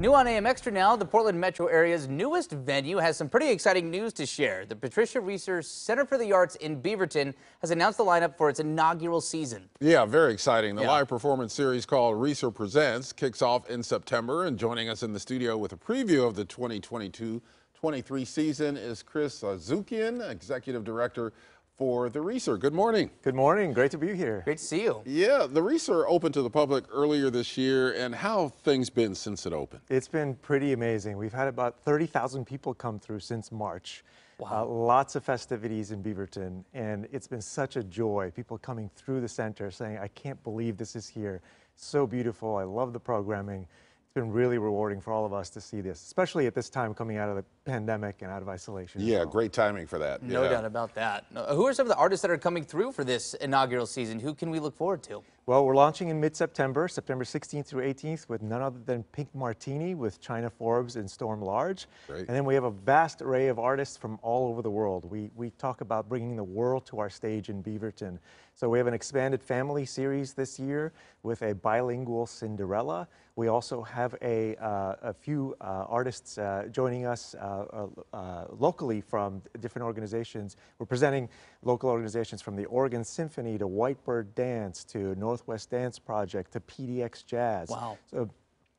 New on AM Extra now, the Portland metro area's newest venue has some pretty exciting news to share. The Patricia Reser Center for the Arts in Beaverton has announced the lineup for its inaugural season. Yeah, very exciting. The Yeah. live performance series called Reser Presents kicks off in September. And joining us in the studio with a preview of the 2022-23 season is Chris Ayzoukian, Executive Director for the Reser. Good morning. Good morning. Great to be here. Great to see you. Yeah, the Reser opened to the public earlier this year. And how have things been since it opened? It's been pretty amazing. We've had about 30,000 people come through since March. Uh, lots of festivities in Beaverton, and it's been such a joy. People coming through the center saying, I can't believe this is here. So beautiful. I love the programming. It's been really rewarding for all of us to see this, especially at this time coming out of the pandemic and out of isolation. Yeah, well. great timing for that. No yeah. doubt about that. Who are some of the artists that are coming through for this inaugural season? Who can we look forward to? Well, we're launching in mid-September, September 16th through 18th, with none other than Pink Martini with China Forbes and Storm Large. Great. And then we have a vast array of artists from all over the world. We, we talk about bringing the world to our stage in Beaverton. So we have an expanded family series this year with a bilingual Cinderella. We also have a, uh, a few uh, artists uh, joining us uh, uh, uh, locally from different organizations. We're presenting local organizations from the Oregon Symphony to Whitebird Dance to Northwest Dance Project to PDX Jazz. Wow. So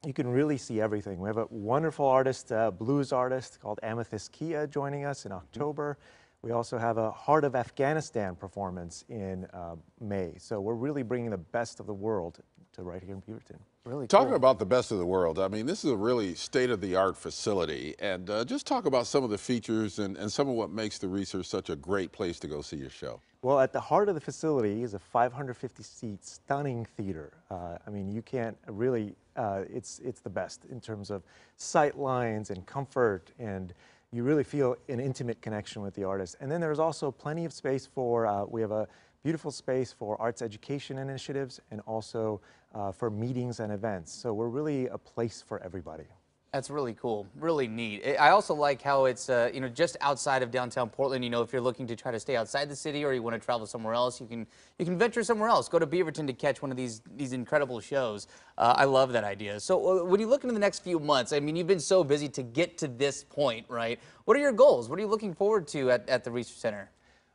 you can really see everything. We have a wonderful artist, uh, blues artist called Amythyst Kiah joining us in October. We also have a Heart of Afghanistan performance in uh, May. So we're really bringing the best of the world to right here in Beaverton. Really Talking cool. about the best of the world, I mean, this is a really state-of-the-art facility. And uh, just talk about some of the features and, and some of what makes the Reser such a great place to go see your show. Well, at the heart of the facility is a 550-seat stunning theater. Uh, I mean, you can't really, uh, it's, it's the best in terms of sight lines and comfort, and you really feel an intimate connection with the artist. And then there's also plenty of space for, uh, we have a beautiful space for arts education initiatives and also uh, for meetings and events. So we're really a place for everybody. That's really cool, really neat. I also like how it's, uh, you know, just outside of downtown Portland. You know, if you're looking to try to stay outside the city or you want to travel somewhere else, you can you can venture somewhere else. Go to Beaverton to catch one of these these incredible shows. Uh, I love that idea. So uh, when you look into the next few months, I mean, you've been so busy to get to this point, right? What are your goals? What are you looking forward to at, at the Reser Center?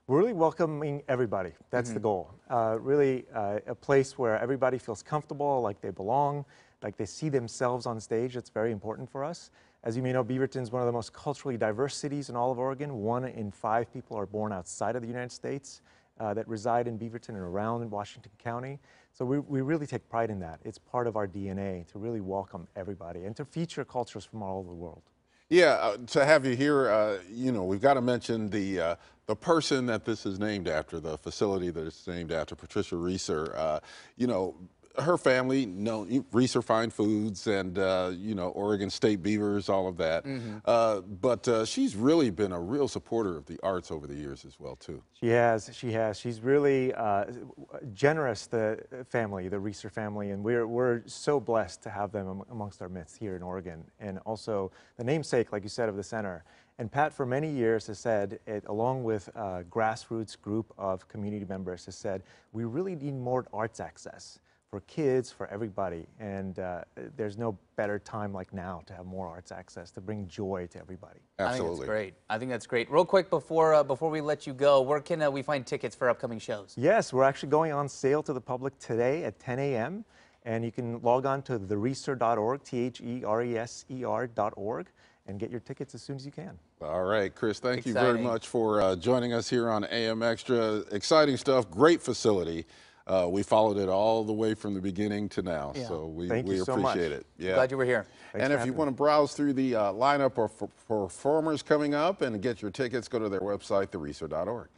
We're really welcoming everybody. That's the goal. Uh, really, uh, a place where everybody feels comfortable, like they belong, like they see themselves on stage. That's very important for us. As you may know, Beaverton is one of the most culturally diverse cities in all of Oregon. One in five people are born outside of the United States uh, that reside in Beaverton and around in Washington County. So we, we really take pride in that. It's part of our DNA to really welcome everybody and to feature cultures from all over the world. Yeah, uh, to have you here, uh, you know, we've got to mention the uh, the person that this is named after, the facility that it's named after, Patricia Reser. Uh, you know, her family, no, Reser Fine Foods and, uh, you know, Oregon State Beavers, all of that. Uh, but uh, she's really been a real supporter of the arts over the years as well, too. She has, she has. She's really uh, generous, the family, the Reser family, and we're, we're so blessed to have them amongst our midst here in Oregon. And also the namesake, like you said, of the center. And Pat, for many years, has said, it, along with a grassroots group of community members, has said, we really need more arts access for kids, for everybody. And uh, there's no better time like now to have more arts access, to bring joy to everybody. I think Absolutely. that's great. I think that's great. Real quick before uh, before we let you go, where can uh, we find tickets for upcoming shows? Yes, we're actually going on sale to the public today at 10 a.m. And you can log on to thereser.org, T H E R E S E R.org, and get your tickets as soon as you can. All right, Chris, thank you very much for uh, joining us here on AM Extra. Exciting stuff, great facility. Uh, we followed it all the way from the beginning to now, Yeah. so we, Thank we you so much. appreciate it. Yeah. Glad you were here. Thanks and if you having want to browse through the uh, lineup of performers coming up and get your tickets, go to their website, thereser.org.